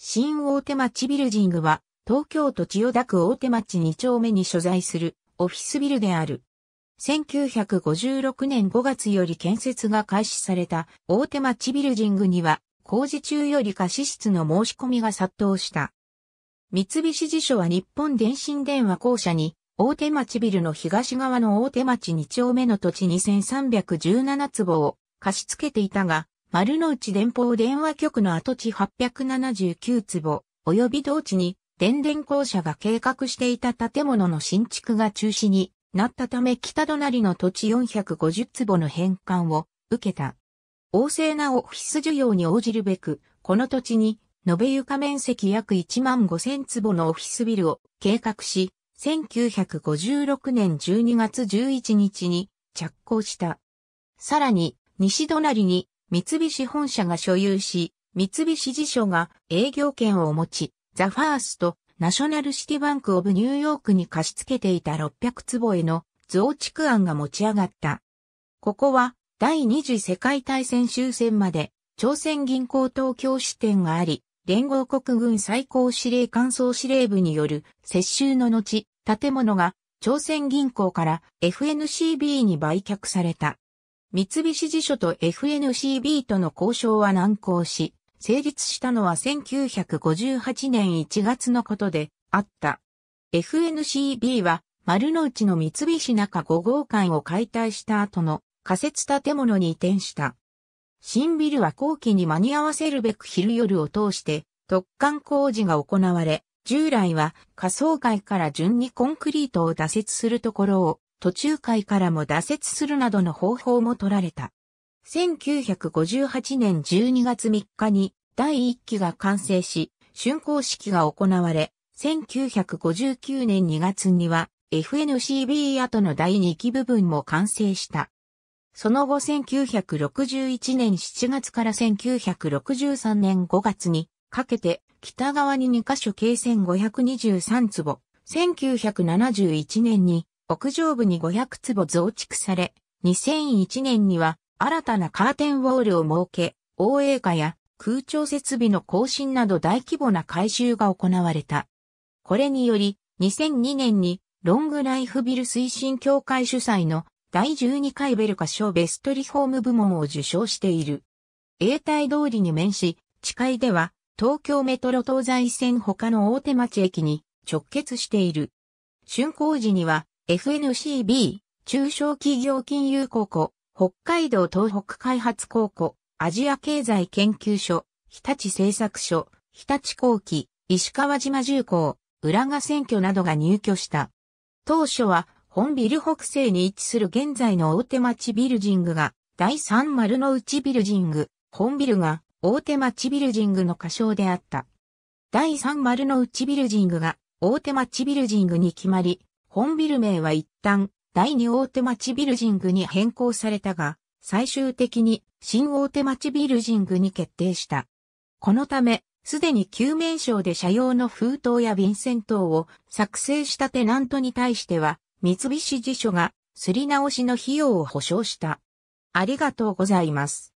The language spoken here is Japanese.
新大手町ビルジングは、東京都千代田区大手町2丁目に所在するオフィスビルである。1956年5月より建設が開始された大手町ビルジングには、工事中より貸し室の申し込みが殺到した。三菱地所は日本電信電話公社に、大手町ビルの東側の大手町2丁目の土地2317坪を貸し付けていたが、丸の内電報電話局の跡地879坪、及び同地に電電公社が計画していた建物の新築が中止になったため北隣の土地450坪の返還を受けた。旺盛なオフィス需要に応じるべく、この土地に延べ床面積約1万5000坪のオフィスビルを計画し、1956年12月11日に着工した。さらに、西隣に三菱本社が所有し、三菱地所が営業権を持ち、ザ・ファースト、ナショナルシティバンクオブニューヨークに貸し付けていた600坪への増築案が持ち上がった。ここは第二次世界大戦終戦まで朝鮮銀行東京支店があり、連合国軍最高司令官総司令部による接収の後、建物が朝鮮銀行から FNCB に売却された。三菱地所と FNCB との交渉は難航し、成立したのは1958年1月のことであった。FNCB は丸の内の三菱中5号館を解体した後の仮設建物に移転した。新ビルは後期に間に合わせるべく昼夜を通して特貫工事が行われ、従来は仮想階から順にコンクリートを打設するところを途中階からも打設するなどの方法も取られた。1958年12月3日に第1期が完成し、竣工式が行われ、1959年2月には FNCB 跡の第2期部分も完成した。その後1961年7月から1963年5月にかけて北側に2カ所計1523坪、1971年に屋上部に500坪増築され、2001年には新たなカーテンウォールを設け、応映化や空調設備の更新など大規模な改修が行われた。これにより、2002年にロングライフビル推進協会主催の第12回ベルカ賞ベストリフォーム部門を受賞している。永代通りに面し、地階では東京メトロ東西線他の大手町駅に直結している。竣工時には FNCB、中小企業金融高校、北海道東北開発高校、アジア経済研究所、日立製作所、日立工機、石川島重工、浦賀選挙などが入居した。当初は本ビル北西に位置する現在の大手町ビルジングが第3丸の内ビルジング、本ビルが大手町ビルジングの仮称であった。第3丸の内ビルジングが大手町ビルジングに決まり、本ビル名は一旦第二大手町ビルジングに変更されたが、最終的に新大手町ビルジングに決定した。このため、すでに旧名称で社用の封筒や便箋等を作成したテナントに対しては、三菱地所がすり直しの費用を保証した。ありがとうございます。